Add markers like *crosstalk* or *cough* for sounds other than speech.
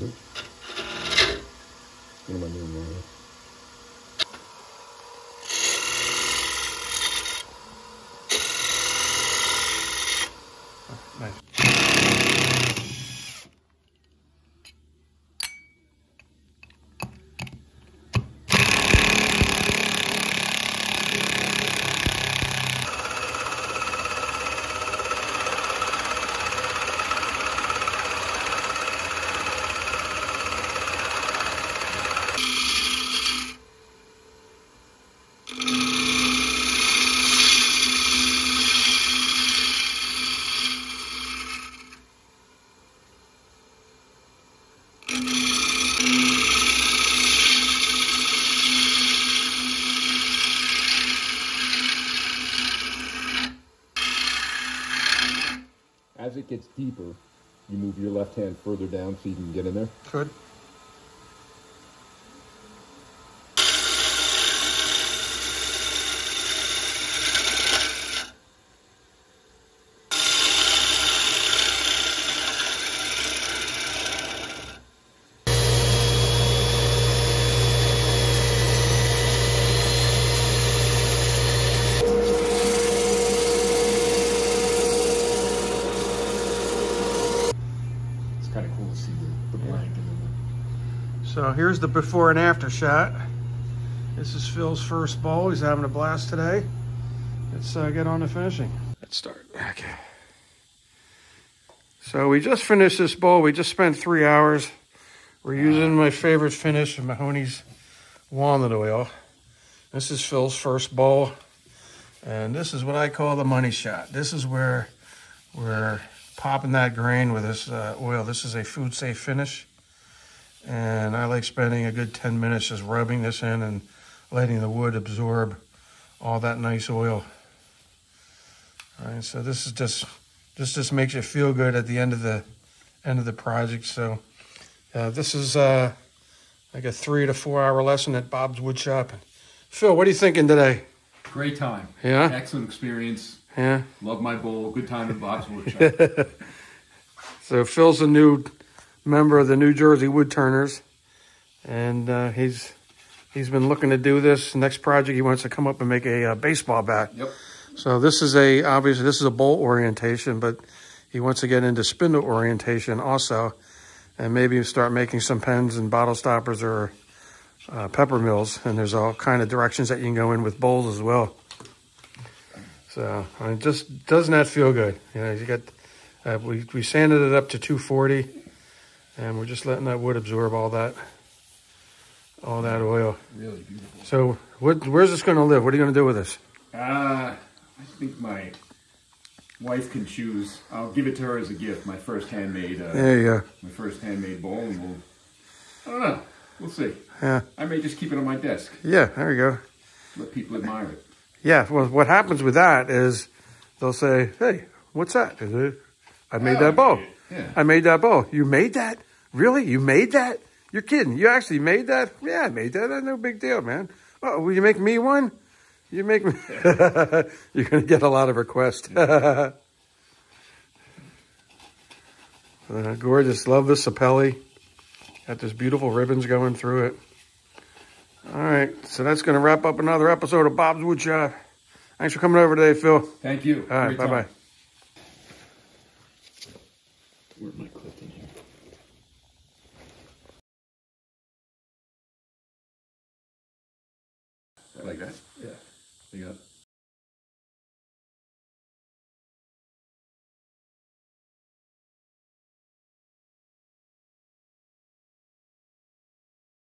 Đấy. Nhưng mà nhìn này Đây. As it gets deeper, you move your left hand further down so you can get in there. Good. It's kind of cool to see the, the blank and then So here's the before and after shot. This is Phil's first bowl. He's having a blast today. Let's uh, get on to finishing. Let's start. Okay. So we just finished this bowl. We just spent three hours. We're using my favorite finish, Mahoney's walnut oil. This is Phil's first bowl. And this is what I call the money shot. This is where we're popping that grain with this uh, oil. This is a food safe finish. And I like spending a good 10 minutes just rubbing this in and letting the wood absorb all that nice oil. All right, so this is just this just makes you feel good at the end of the end of the project. So uh, this is uh, like a three to four hour lesson at Bob's Wood Shop. Phil, what are you thinking today? Great time. Yeah? Excellent experience. Yeah. Love my bowl. Good time in Bob's Woodshop. *laughs* So Phil's a new member of the New Jersey Woodturners, and uh, he's he's been looking to do this. Next project, he wants to come up and make a uh, baseball bat. yep. So this is a obviously this is a bowl orientation, but he wants to get into spindle orientation also, and maybe start making some pens and bottle stoppers or uh, pepper mills. And there's all kind of directions that you can go in with bowls as well. So I mean, just doesn't that feel good? You know, you got uh, we we sanded it up to 240, and we're just letting that wood absorb all that all that oil. Really beautiful. So what, where's this going to live? What are you going to do with this? Uh, I think my wife can choose. I'll give it to her as a gift. My first handmade, uh, There you go. my first handmade bowl, and we'll. I don't know. We'll see. Yeah, I may just keep it on my desk. yeah. There you go. Let people admire it. Yeah. Well, what happens with that is they'll say, "Hey, what's that?" It? I made Oh, that bowl. yeah. I made that bowl. You made that? Really? You made that? You're kidding. You actually made that? Yeah, I made that. That's no big deal, man. Oh, will you make me one? You make me. *laughs* You're going to get a lot of requests. *laughs* uh, gorgeous. Love the Sapele. Got this beautiful ribbons going through it. All right. So that's going to wrap up another episode of Bob's Woodshop. Thanks for coming over today, Phil. Thank you. All right. Great Bye time. bye. My clip You got